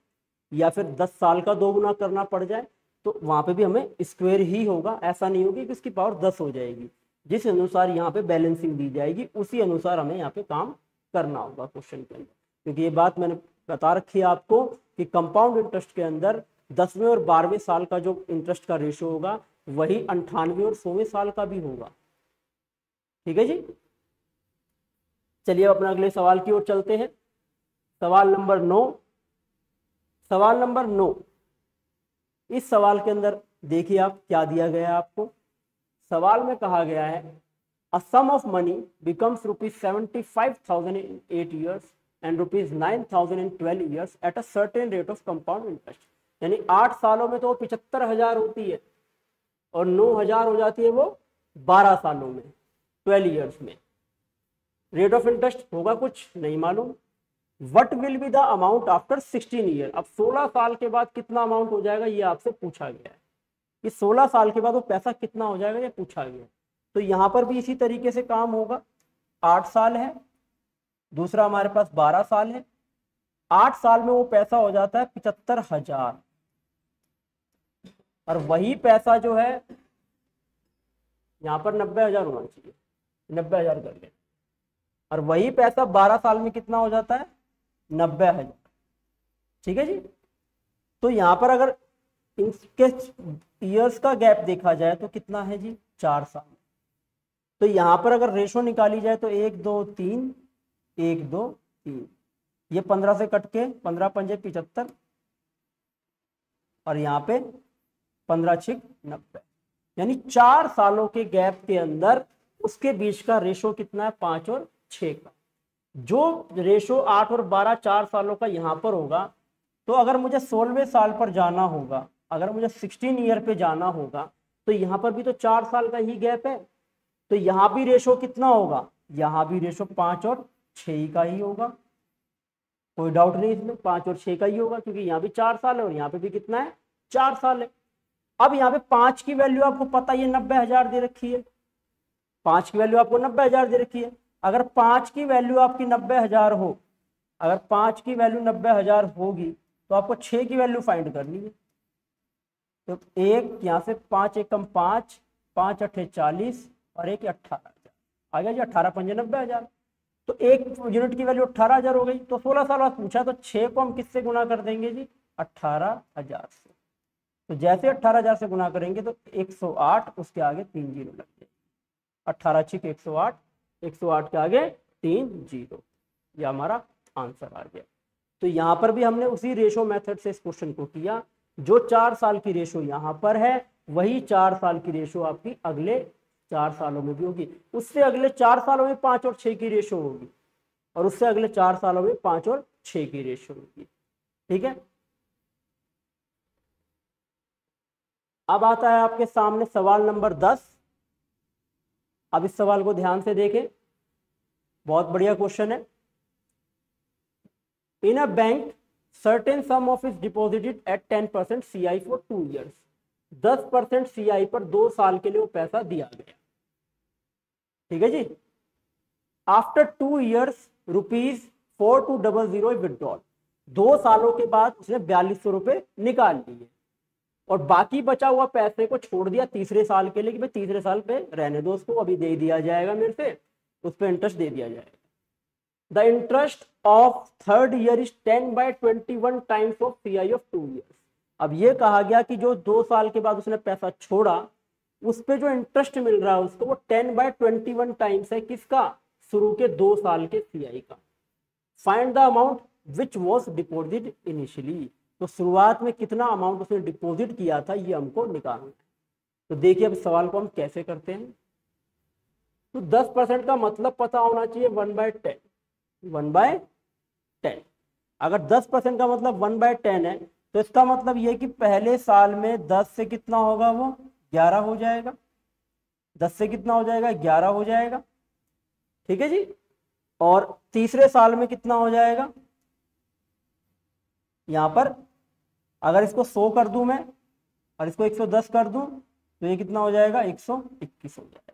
या फिर दस साल का दो गुना करना पड़ जाए तो वहाँ पे भी हमें स्क्वायर ही होगा। ऐसा नहीं होगी कि उसकी पावर दस हो जाएगी। जिस अनुसार यहाँ पे बैलेंसिंग दी जाएगी, उसी अनुसार हमें यहाँ पे काम करना होगा क्वेश्चन के अंदर। क्योंकि ये बात मैंने बता रखी है आपको कि कंपाउंड इंटरेस्ट के अंदर दसवें और बारहवें साल का जो इंटरेस्ट का रेशियो होगा, वही अंठानवे और सोवें साल का भी होगा। ठीक है जी? चलिए अब अपना अगले सवाल की ओर चलते हैं। सवाल नंबर नौ। सवाल नंबर नौ। इस सवाल के अंदर देखिए आप, क्या दिया गया है आपको? सवाल में कहा गया है a sum of money becomes rupees seventy five thousand in eight years and rupees nine thousand in twelve years at a certain rate of compound interest यानी आठ सालों में तो पिछहत्तर हज़ार होती है और नौ हज़ार हो जाती है वो बारह सालों में। ट्वेल्व ईयर्स में। रेट ऑफ़ इंटरेस्ट होगा कुछ, नहीं मालूम। What will be the amount after sixteen year अब सोलह साल के बाद कितना अमाउंट हो जाएगा, ये आपसे पूछा गया है। कि सोलह साल के बाद वो पैसा कितना हो जाएगा, ये पूछा गया तो यहाँ पर भी इसी तरीके से काम होगा। आठ साल है, दूसरा हमारे पास बारह साल है। आठ साल में वो पैसा हो जाता है पिचहत्तर हज़ार। और वही पैसा जो है, यहाँ पर नब्बे हज़ार होना चाहिए। नब्बे हज़ार कर ले। और वही पैसा बारह साल में कितना हो जाता है? नब्बे हज़ार। ठीक है जी? तो यहाँ पर अगर इसके ईयर्स का गैप देखा जाए तो कितना है जी? चार साल। तो यहाँ पर अगर रेशो निकाली जाए तो एक, दो, तीन, एक, दो, तीन। ये पंद्रह से कट के पंद्रह, पंजे, पिचहत्तर। और यहाँ पे पंद्रह छिक नब्बे। यानी चार सालों के गैप के अंदर उसके बीच का रेशो कितना है? पाँच और छ का। जो रेशो आठ और बारह, चार सालों का यहाँ पर होगा तो अगर मुझे सोलहवें साल पर जाना होगा, अगर मुझे सिक्सटीन ईयर पे जाना होगा तो यहाँ पर भी तो चार साल का ही गैप है। तो यहाँ भी रेशो कितना होगा? यहाँ भी रेशो पाँच और छ का ही होगा। कोई डाउट नहीं इसमें, पाँच और छह का ही होगा, क्योंकि यहाँ भी चार साल है और यहाँ पे भी कितना है? चार साल है। अब यहाँ पे पाँच की वैल्यू आपको पता ही, नब्बे हज़ार दे रखी है। पाँच की वैल्यू आपको नब्बे हज़ार दे रखी है। अगर पाँच की वैल्यू आपकी नब्बे हज़ार हो, अगर पाँच की वैल्यू नब्बे हज़ार होगी तो आपको छह की वैल्यू फाइंड करनी है। तो एक यहाँ से पाँच एकम पाँच पाँच अठे चालीस और एक अट्ठारह हज़ार। आ गया जी अट्ठारह पंजे नब्बे हज़ार। तो एक यूनिट की वैल्यू अट्ठारह हज़ार हो गई। तो सोलह साल बाद पूछा तो छह को हम किससे गुना कर देंगे जी? अट्ठारह हज़ार से। तो जैसे अट्ठारह हज़ार से गुना करेंगे तो 108 उसके आगे तीन ज़ीरो लग जाएगी। अट्ठारह छिक एक सौ आठ, एक सौ आठ के आगे तीन ज़ीरो। ये हमारा आंसर आ गया। तो यहाँ पर भी हमने उसी रेशो मेथड से इस क्वेश्चन को किया, जो चार साल की रेशो यहाँ पर है, वही चार साल की रेशो आपकी अगले चार सालों में भी होगी। उससे अगले चार सालों में पाँच और छह की रेशो होगी, और उससे अगले चार सालों में पाँच और छह की रेशो होगी। ठीक है? अब आता है आपके सामने सवाल नंबर दस। अब इस सवाल को ध्यान से देखें। बहुत बढ़िया क्वेश्चन है। In a bank certain sum of is deposited at ten percent C I for two years दस परसेंट सी आई पर दो साल के लिए वो पैसा दिया गया। ठीक है जी? After two years rupees four two double zero withdrawal दो सालों के बाद उसने बयालीस सौ रुपए निकाल लिए। और बाकी बचा हुआ पैसे को छोड़ दिया तीसरे साल के लिए कि भाई तीसरे साल पे रहने दो उसको, अभी दे दिया जाएगा मेरे से, उस पर इंटरेस्ट दे दिया जाएगा। The interest of third year is ten by twenty one times of C I of two years अब ये कहा गया कि जो दो साल के बाद उसने पैसा छोड़ा, उस पर जो इंटरेस्ट मिल रहा है उसको, वो ten by twenty one times है किसका? शुरू के दो साल के सी आई का। Find the amount which was deposit initially तो शुरुआत में कितना अमाउंट उसने डिपॉजिट किया था, ये हमको निकालना है। तो देखिए अब सवाल को हम कैसे करते हैं। तो 10 परसेंट का मतलब पता होना चाहिए one by ten, one by ten. अगर 10 परसेंट का मतलब वन बाय टेन है तो इसका मतलब ये कि पहले साल में 10 से कितना होगा वो? 11 हो जाएगा। 10 से कितना हो जाएगा? 11 हो जाएगा। ठीक है जी? और तीसरे साल में कितना हो जाएगा? यहाँ पर अगर इसको 100 कर दूँ मैं, और इसको 110 कर दूँ तो ये कितना हो जाएगा? 121 हो जाएगा।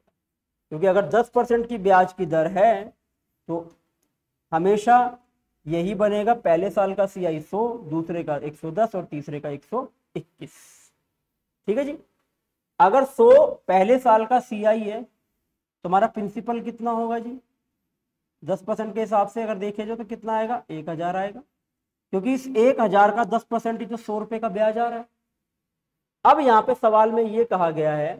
क्योंकि अगर 10 परसेंट की ब्याज की दर है तो हमेशा यही बनेगा, पहले साल का सी आई सौ, दूसरे का 110 और तीसरे का 121 ठीक है जी? अगर 100 पहले साल का सी आई है तो हमारा प्रिंसिपल कितना होगा जी? 10 परसेंट के हिसाब से अगर देखे जाए तो कितना आएगा? एक हज़ार आएगा। क्योंकि इस एक हज़ार का दस परसेंट ही तो सौ रुपए का ब्याज आ रहा है। अब यहाँ पे सवाल में ये कहा गया है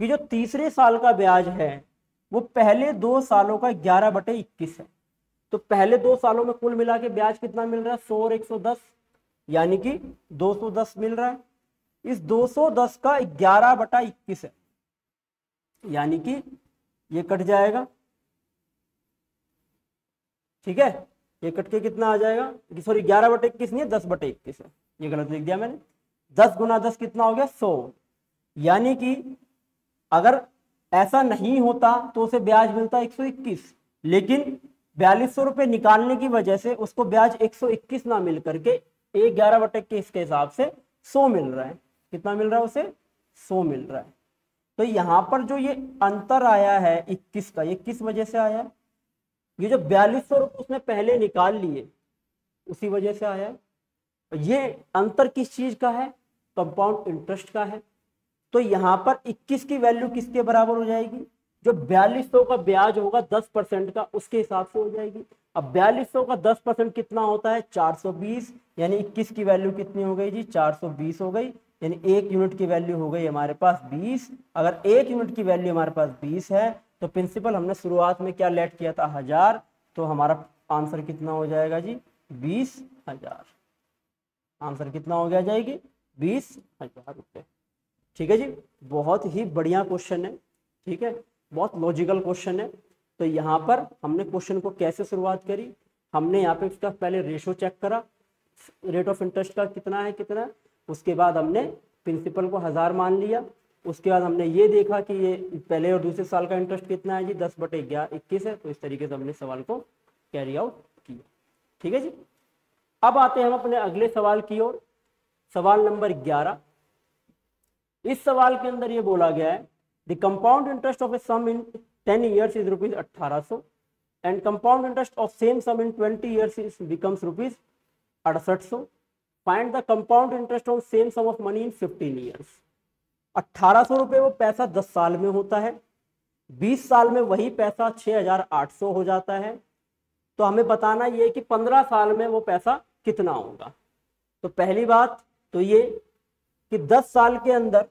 कि जो तीसरे साल का ब्याज है, वो पहले दो सालों का ग्यारह बटे इक्कीस है। तो पहले दो सालों में कुल मिला के ब्याज कितना मिल रहा है? सौ और एक सौ दस, यानी कि दो सौ दस मिल रहा है। इस दो सौ दस का ग्यारह बटा इक्कीस है, यानी कि ये कट जाएगा। ठीक है? ये कट के कितना आ जाएगा? सॉरी ग्यारह बटे इक्कीस नहीं है, दस बटे इक्कीस है। ये गलत लिख दिया मैंने। दस गुना दस कितना हो गया? सौ। यानी कि अगर ऐसा नहीं होता तो उसे ब्याज मिलता एक सौ इक्कीस। लेकिन बयालीस सौ रुपये निकालने की वजह से उसको ब्याज एक सौ इक्कीस ना मिल करके एक ग्यारह बटे इक्कीस के हिसाब से सौ मिल रहा है। कितना मिल रहा है उसे? सौ मिल रहा है। तो यहाँ पर जो ये अंतर आया है, इक्कीस का, ये किस वजह से आया है? ये जो बयालीस सौ रुपये उसने पहले निकाल लिए, उसी वजह से आया। है ये अंतर किस चीज़ का है? कंपाउंड इंटरेस्ट का है। तो यहाँ पर 21 की वैल्यू किसके बराबर हो जाएगी? जो बयालीस सौ का ब्याज होगा 10 परसेंट का, उसके हिसाब से हो जाएगी। अब बयालीस सौ का 10 परसेंट कितना होता है? 420 यानी 21 की वैल्यू कितनी हो गई जी? 420 हो गई, यानी एक यूनिट की वैल्यू हो गई हमारे पास 20 अगर एक यूनिट की वैल्यू हमारे पास 20 है तो प्रिंसिपल, हमने शुरुआत में क्या लेट किया था? हज़ार। तो हमारा आंसर कितना हो जाएगा जी? बीस हज़ार। आंसर कितना हो गया जाएगी? बीस हज़ार रुपये ठीक है जी? बहुत ही बढ़िया क्वेश्चन है। ठीक है? बहुत लॉजिकल क्वेश्चन है। तो यहाँ पर हमने क्वेश्चन को कैसे शुरुआत करी? हमने यहाँ पे इसका पहले रेशो चेक करा। रेट ऑफ़ इंटरेस्ट का कितना है, कितना? उसके बाद हमने प्रिंसिपल को हज़ार मान लिया। उसके बाद हमने ये देखा कि ये पहले और दूसरे साल का इंटरेस्ट कितना है जी? दस बटे ग्यारह, इक्कीस है। तो इस तरीके से हमने सवाल को कैरी आउट किया। ठीक है जी? अब आते हैं हम अपने अगले सवाल की ओर। सवाल नंबर ग्यारह। इस सवाल के अंदर ये बोला गया है the compound interest of a sum in ten years is rupees अट्ठारह सो and compound interest of same sum in twenty years is becomes rupees अड़सठ सो. Find the compound interest of same sum of money in fifteen years अट्ठारह सौ रुपये वो पैसा दस साल में होता है, बीस साल में वही पैसा छः हज़ार आठ सौ हो जाता है। तो हमें बताना ये कि पंद्रह साल में वो पैसा कितना होगा। तो पहली बात तो ये कि दस साल के अंदर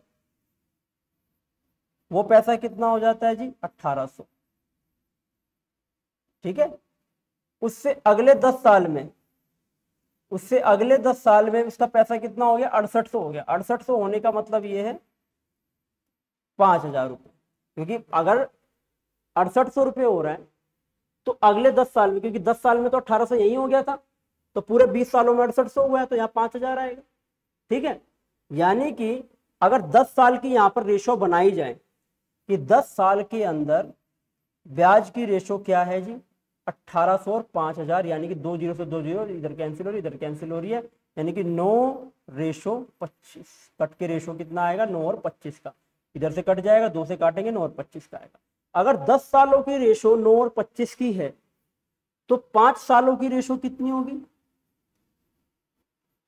वो पैसा कितना हो जाता है जी? अट्ठारह सौ। ठीक है? उससे अगले दस साल में, उससे अगले दस साल में उसका पैसा कितना हो गया? अड़सठ सौ हो गया। अड़सठ सौ होने का मतलब ये है पाँच हज़ार रुपये क्योंकि अगर अड़सठ सौ रुपये हो रहा है तो अगले दस साल में, क्योंकि दस साल में तो अठारह सौ यही हो गया था तो पूरे बीस सालों में अड़सठ सौ हुआ है तो यहाँ पाँच हज़ार आएगा। ठीक है? यानी कि अगर दस साल की यहाँ पर रेशो बनाई जाए, कि 10 साल के अंदर ब्याज की रेशो क्या है जी? 1800 और 5000 यानी कि दो ज़ीरो से दो ज़ीरो, इधर कैंसिल हो रही इधर कैंसिल हो रही है, यानी कि नौ रेशो 25 कट के रेशो कितना आएगा? नौ और 25 का। इधर से कट जाएगा, दो से काटेंगे, नौ और 25 का आएगा। अगर 10 सालों की रेशो नौ और 25 की है तो पाँच सालों की रेशो कितनी होगी?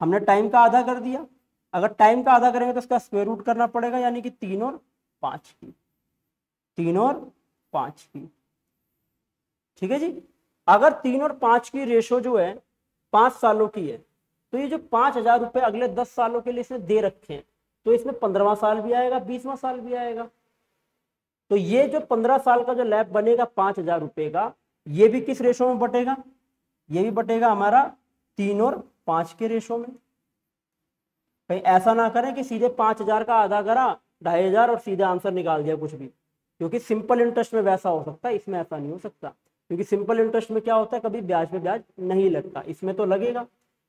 हमने टाइम का आधा कर दिया। अगर टाइम का आधा करेंगे तो उसका स्क्वेयर रूट करना पड़ेगा, यानी कि तीन और पाँच की। तीन और पाँच की। ठीक है जी? अगर तीन और पाँच की रेशो जो है, पाँच सालों की है तो ये जो पाँच हज़ार रुपए अगले दस सालों के लिए इसने दे रखे हैं तो इसमें पंद्रवा साल भी आएगा, बीसवा साल भी आएगा। तो ये जो पंद्रह साल का जो लैब बनेगा पाँच हज़ार रुपए का, ये भी किस रेशो में बटेगा? ये भी बटेगा हमारा तीन और पाँच के रेशो में। कहीं ऐसा ना करें कि सीधे पाँच हज़ार का आधा करा, ढाई हज़ार और सीधे आंसर निकाल दिया कुछ भी। क्योंकि सिंपल इंटरेस्ट में वैसा हो सकता है, इसमें ऐसा नहीं हो सकता। क्योंकि सिंपल इंटरेस्ट में क्या होता है, कभी ब्याज पे ब्याज नहीं लगता, इसमें तो लगेगा।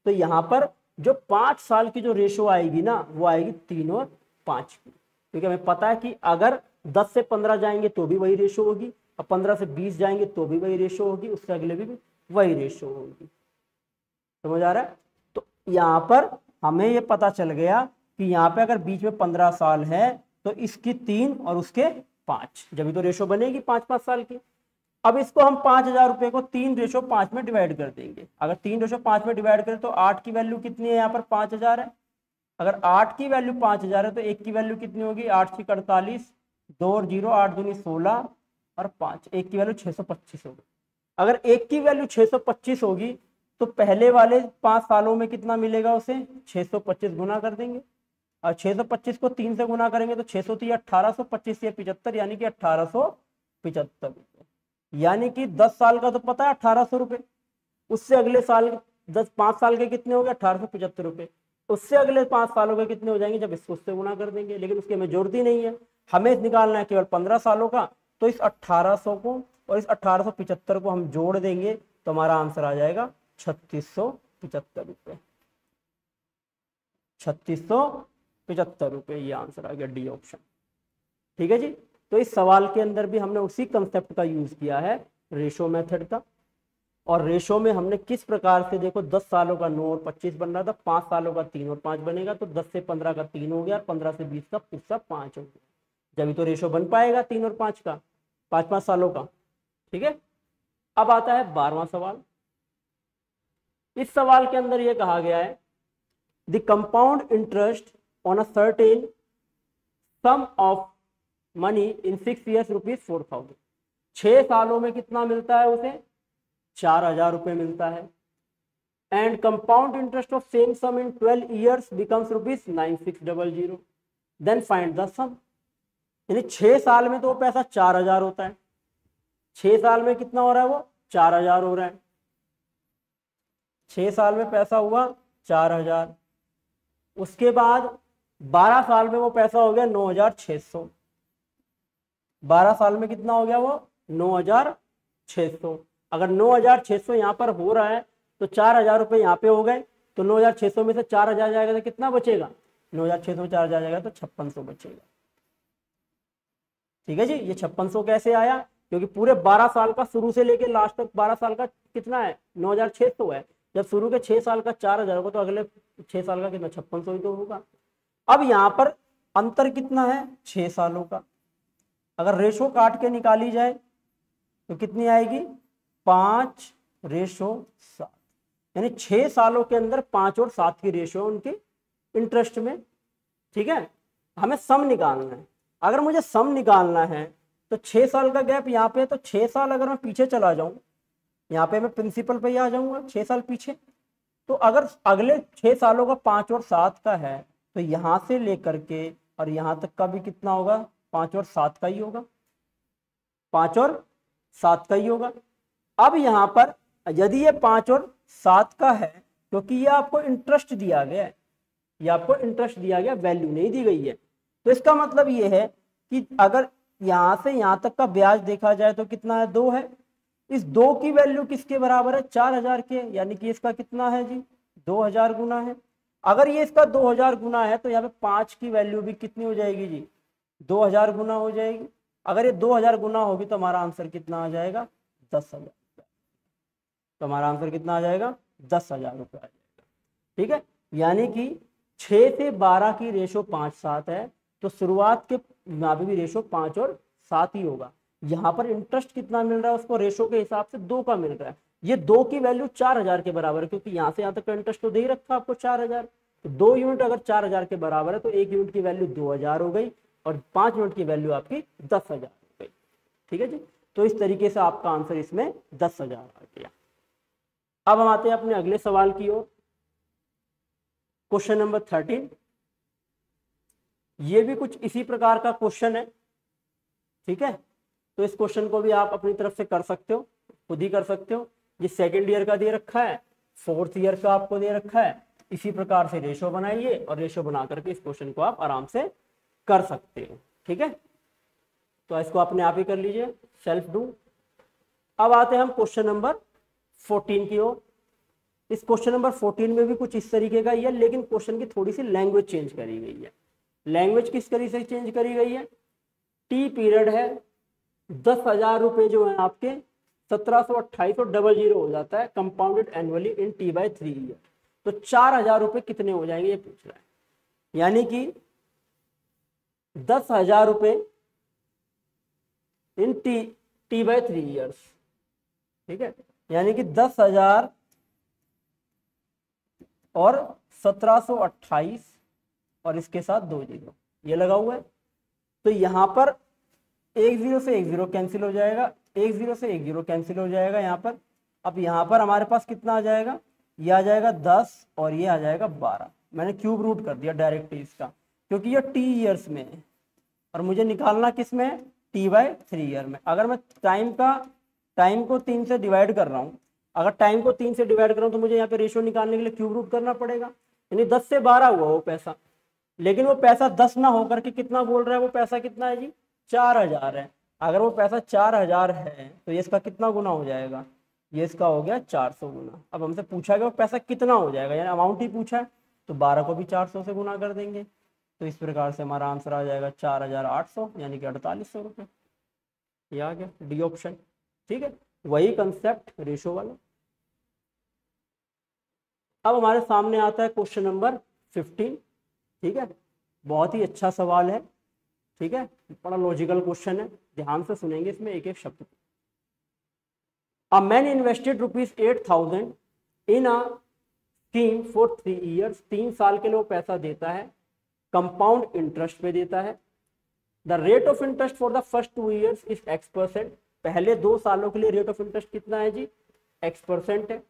तो यहाँ पर जो पाँच साल की जो रेशो आएगी ना, वो आएगी तीन और पाँच की। क्योंकि हमें पता है कि अगर दस से पंद्रह जाएँगे तो भी वही रेशो होगी, और पंद्रह से बीस जाएँगे तो भी वही रेशो होगी उससे अगले भी वही रेशो होगी। समझ आ रहा है? तो यहाँ पर हमें ये पता चल गया कि यहाँ पे अगर बीच में पंद्रह साल है तो इसकी तीन और उसके पाँच। जब तो रेशो बनेगी पाँच पाँच साल की। अब इसको हम पाँच हज़ार रुपए को तीन रेशो पाँच में डिवाइड कर देंगे। अगर तीन रेशो पाँच में डिवाइड करें तो आठ की वैल्यू कितनी है यहाँ पर? पाँच हज़ार है। अगर आठ की वैल्यू पाँच हज़ार है तो एक की वैल्यू कितनी होगी? आठ की अड़तालीस, दो और ज़ीरो, आठ दूनी सोलह और पाँच। एक की वैल्यू छह सौ पच्चीस होगी। अगर एक की वैल्यू छह सौ पच्चीस होगी तो पहले वाले पाँच सालों में कितना मिलेगा उसे? छह सौ पच्चीस गुना कर देंगे। और छह सौ पच्चीस को तीन से गुना करेंगे तो छह सौ तीन अट्ठारह सौ पच्चीस, या पिछहत्तर यानी कि अट्ठारह सौ पिछहत्तर रुपये यानी कि दस साल का तो पता है, अठारह सौ रुपये। उससे अगले साल, दस, पाँच साल के कितने हो गए? अट्ठारह सौ पिछहत्तर रुपये। उससे अगले पाँच सालों के कितने हो जाएँगे? जब इसको उससे गुना कर देंगे। लेकिन उसकी हमें ज़रूरत ही नहीं है। हमें निकालना है केवल पंद्रह सालों का। तो इस अट्ठारह सौ को और इस अट्ठारह सौ पिछहत्तर को हम जोड़ देंगे तो हमारा आंसर आ जाएगा छत्तीस सौ पिछहत्तर रुपये। छत्तीस सौ पचहत्तर रुपये ये आंसर आ गया डी ऑप्शन। ठीक है जी? तो इस सवाल के अंदर भी हमने उसी कंसेप्ट का यूज़ किया है रेशो मेथड का। और रेशो में हमने किस प्रकार से देखो, दस सालों का नौ और पच्चीस बन रहा था, पाँच सालों का तीन और पाँच बनेगा तो दस से पंद्रह का तीन हो गया और पंद्रह से बीस का पुस्सा पाँच हो गया। जब तो रेशो बन पाएगा तीन और पाँच का, पाँच पाँच सालों का, ठीक है? अब आता है बारहवा सवाल। इस सवाल के अंदर यह कहा गया है the compound interest on a certain sum of money in six years rupees four thousand छह सालों में कितना मिलता है उसे? चार हज़ार रुपये मिलता है। And compound interest of same sum in twelve years becomes rupees nine six double zero then find the sum यानी छह साल में तो वो पैसा चार हज़ार होता है। छह साल में कितना हो रहा है वो? चार हज़ार हो रहा है। छह साल में पैसा हुआ चार हज़ार। उसके बाद बारह साल में वो पैसा हो गया नौ हज़ार छ सौ। बारह साल में कितना हो गया वो? नौ हज़ार छ सौ। अगर नौ हज़ार छह सौ यहाँ पर हो रहा है तो चार हज़ार रुपये यहाँ पे हो गए। तो नौ हज़ार छह सौ में से चार हज़ार जाएगा तो कितना बचेगा? नौ हज़ार छह सौ चार हज़ार जाएगा तो छप्पन सौ बचेगा। ठीक है जी? ये छप्पन सौ कैसे आया? क्योंकि पूरे बारह साल का शुरू से लेके लास्ट तक बारह साल का कितना है? नौ हज़ार छह सौ है। जब शुरू के छह साल का चार हज़ार होगा तो अगले छह साल का कितना? छप्पन सौ ही तो होगा। अब यहाँ पर अंतर कितना है? छह सालों का। अगर रेशो काट के निकाली जाए तो कितनी आएगी? पाँच रेशो सात। यानी छह सालों के अंदर पाँच और सात की रेशो उनकी इंटरेस्ट में। ठीक है? हमें सम निकालना है। अगर मुझे सम निकालना है तो छह साल का गैप यहाँ पे तो छह साल अगर मैं पीछे चला जाऊँ, यहाँ पे मैं प्रिंसिपल पे ही आ जाऊँगा, छह साल पीछे। तो अगर अगले छह सालों का पाँच और सात का है तो यहाँ से लेकर के और यहाँ तक का भी कितना होगा? पाँच और सात का ही होगा। पाँच और सात का ही होगा। अब यहाँ पर यदि ये पाँच और सात का है, क्योंकि ये आपको इंटरेस्ट दिया गया है, ये आपको इंटरेस्ट दिया गया वैल्यू नहीं दी गई है। तो इसका मतलब ये है कि अगर यहाँ से यहाँ तक का ब्याज देखा जाए तो कितना है? दो है। इस दो की वैल्यू किसके बराबर है? चार हज़ार के, यानी कि इसका कितना है जी? दो हज़ार गुना है। अगर ये इसका दो हज़ार गुना है तो यहाँ पे पाँच की वैल्यू भी कितनी हो जाएगी जी? दो हज़ार गुना हो जाएगी। अगर ये दो हज़ार गुना होगी तो हमारा आंसर कितना आ जाएगा? दस हज़ार। तो हमारा आंसर कितना आ जाएगा? दस हज़ार रुपये आ जाएगा। ठीक है? यानी कि छः से बारह की रेशो पाँच सात है तो शुरुआत के यहाँ पे भी रेशो पाँच और सात ही होगा। यहाँ पर इंटरेस्ट कितना मिल रहा है उसको? रेशो के हिसाब से दो का मिल रहा है। ये दो की वैल्यू चार हज़ार के बराबर है, क्योंकि यहाँ से यहाँ तक का इंटरेस्ट तो दे ही रखा आपको चार हज़ार। तो दो यूनिट अगर चार हज़ार के बराबर है तो एक यूनिट की वैल्यू दो हज़ार हो गई। और पाँच यूनिट की वैल्यू आपकी दस हज़ार गई। ठीक है जी? तो इस तरीके से आपका आंसर इसमें दस हज़ार आ गया। अब हम आते हैं अपने अगले सवाल की ओर। क्वेश्चन नंबर थर्टीन ये भी कुछ इसी प्रकार का क्वेश्चन है। ठीक है? तो इस क्वेश्चन को भी आप अपनी तरफ़ से कर सकते हो, खुद ही कर सकते हो। ये सेकेंड ईयर का दे रखा है फोर्थ ईयर का आपको दे रखा है। इसी प्रकार से रेशो बनाइए और रेशो बना करके इस क्वेश्चन को आप आराम से कर सकते हो, ठीक है? तो इसको अपने आप ही कर लीजिए सेल्फ डू अब आते हैं हम क्वेश्चन नंबर फोर्टीन की ओर। इस क्वेश्चन नंबर फोर्टीन में भी कुछ इस तरीके का ही है, लेकिन क्वेश्चन की थोड़ी सी लैंग्वेज चेंज करी गई है। लैंग्वेज किस तरीके से चेंज करी गई है? टी पीरियड है, दस हज़ार रुपए जो है आपके, सत्रह सौ अट्ठाईस और डबल ज़ीरो हो जाता है compounded annually in T by three year तो चार हज़ार रुपए कितने हो जाएँगे, ये पूछ रहा है। यानी कि दस हज़ार रुपए in T T by three years ठीक है? यानी कि दस हज़ार और सत्रह सौ अट्ठाईस और इसके साथ दो ज़ीरो। ये लगा हुआ है। तो यहाँ पर एक ज़ीरो से एक ज़ीरो कैंसिल हो जाएगा। एक ज़ीरो से एक ज़ीरो कैंसिल हो जाएगा यहाँ पर। अब यहाँ पर हमारे पास कितना आ जाएगा? ये आ जाएगा दस और ये आ जाएगा बारह। मैंने क्यूब रूट कर दिया डायरेक्ट इसका क्योंकि ये टी ईयर्स में है। और मुझे निकालना किसमें टी बाई थ्री ईयर में। अगर मैं टाइम का टाइम को तीन से डिवाइड कर रहा हूँ, अगर टाइम को तीन से डिवाइड कर रहा हूँ तो मुझे यहाँ पे रेशियो निकालने के लिए क्यूब रूट करना पड़ेगा। यानी दस से बारह हुआ वो पैसा। लेकिन वो पैसा दस ना होकर के कितना बोल रहा है? वो पैसा कितना है जी? चार हज़ार है। अगर वो पैसा चार हज़ार है तो ये इसका कितना गुना हो जाएगा? ये इसका हो गया चार सौ गुना। अब हमसे पूछा गया, वो पैसा कितना हो जाएगा? यानी अमाउंट ही पूछा है तो बारह को भी चार सौ से गुना कर देंगे। तो इस प्रकार से हमारा आंसर आ जाएगा चार हज़ार आठ सौ, यानी कि अड़तालीस सौ रुपये। ये आ गया डी ऑप्शन। ठीक है, वही कंसेप्ट रेशो वाला। अब हमारे सामने आता है क्वेश्चन नंबर फिफ्टीन ठीक है, बहुत ही अच्छा सवाल है। ठीक है, बड़ा लॉजिकल क्वेश्चन है, ध्यान से सुनेंगे इसमें एक एक शब्द। A man invested rupees eight thousand in a scheme for three years तीन साल के लिए वो पैसा देता है। कंपाउंड इंटरेस्ट पे देता है। The rate of interest for the first two years is X percent पहले दो सालों के लिए रेट ऑफ़ इंटरेस्ट कितना है जी? एक्स परसेंट है।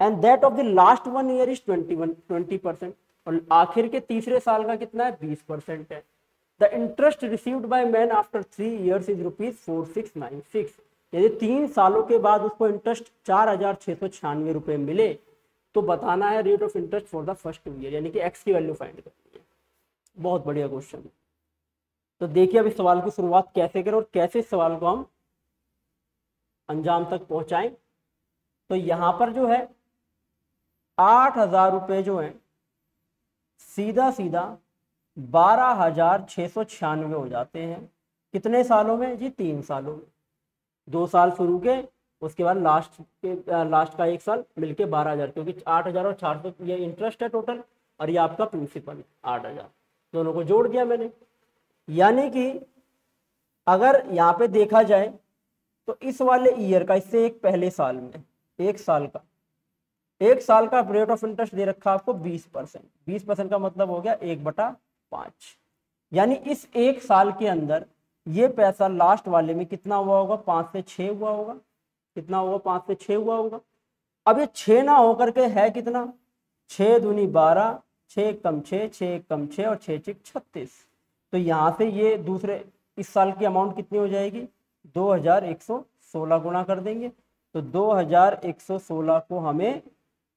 And that of the last one year is twenty one twenty percent और आखिर के तीसरे साल का कितना है? बीस परसेंट है। The interest received by man after three years is rupees four six nine six यदि तीन सालों के बाद उसको इंटरेस्ट चार हज़ार छह सौ छियानवे रुपए मिले तो बताना है rate of interest for the first year यानी कि एक्स की वैल्यू फाइंड करनी है बहुत बढ़िया क्वेश्चन है तो देखिए अब इस सवाल की शुरुआत कैसे करें और कैसे इस सवाल को हम अंजाम तक पहुंचाएँ? तो यहाँ पर जो है, आठ हज़ार रुपये जो है सीधा सीधा बारह हज़ार छह सौ छियानवे हो जाते हैं। कितने सालों में? जी, तीन सालों में। दो साल शुरू के, उसके बाद लास्ट के लास्ट का एक साल मिलके बारह हज़ार, क्योंकि आठ हज़ार और चार सौ, ये इंटरेस्ट है टोटल और ये आपका प्रिंसिपल आठ हज़ार। दोनों को जोड़ दिया मैंने। यानी कि अगर यहाँ पे देखा जाए तो इस वाले ईयर का, इससे एक पहले साल में, एक साल का, एक साल का रेट ऑफ़ इंटरेस्ट दे रखा आपको बीस परसेंट। बीस परसेंट का मतलब हो गया एक बटा पाँच। यानी इस एक साल के अंदर ये पैसा लास्ट वाले में कितना हुआ होगा? पाँच से छह हुआ होगा। कितना होगा? पाँच से छह हुआ होगा। अब ये छह ना होकर के है कितना? छह दूनी बारह छह कम छह छह कम छह और छह चिक छत्तीस। तो यहाँ से ये दूसरे, इस साल की अमाउंट कितनी हो जाएगी? दो हज़ार एक सौ सोलह गुना कर देंगे। तो दो हज़ार एक सौ सोलह को हमें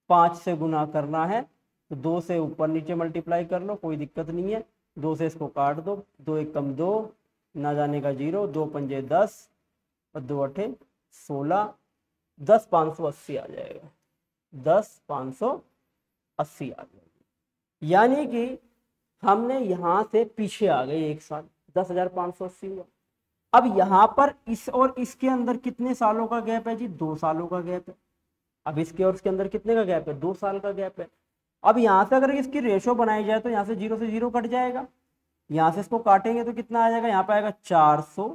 पाँच से गुना करना है। तो दो से ऊपर नीचे मल्टीप्लाई कर लो, कोई दिक्कत नहीं है। दो से इसको काट दो दो एक कम दो, ना जाने का ज़ीरो, दो पंजे दस और दो अठे सोलह, दस पाँच सौ अस्सी आ जाएगा। दस पाँच सौ अस्सी आ जाएगी। यानी कि हमने यहाँ से पीछे आ गए एक साल, दस हज़ार पाँच सौ अस्सी हुआ। अब यहाँ पर इस और इसके अंदर कितने सालों का गैप है जी? दो सालों का गैप है। अब इसके और इसके अंदर कितने का गैप है? दो साल का गैप है। अब यहाँ से अगर इसकी रेशो बनाई जाए तो यहाँ से ज़ीरो से ज़ीरो कट जाएगा। यहाँ से इसको काटेंगे तो कितना आ जाएगा? यहाँ पे आएगा चार सौ,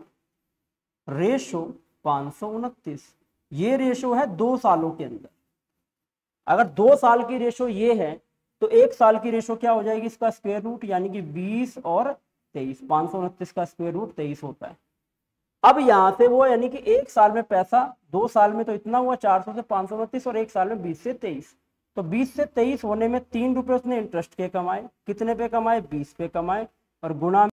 रेशो पाँच सौ उनतीस। ये रेशो है दो सालों के अंदर। अगर दो साल की रेशो ये है तो एक साल की रेशो क्या हो जाएगी इसका स्क्वेयर रूट यानी कि बीस और तेईस, पाँच सौ उनतीस का स्क्वेयर रूट तेईस होता है। अब यहाँ से वो, यानी कि एक साल में पैसा, दो साल में तो इतना हुआ, चार सौ से पाँच सौ उनतीस और एक साल में बीस से तेईस। तो 20 से 23 होने में तीन रुपए उसने इंटरेस्ट के कमाए। कितने पे कमाए? 20 पे कमाए। और गुणा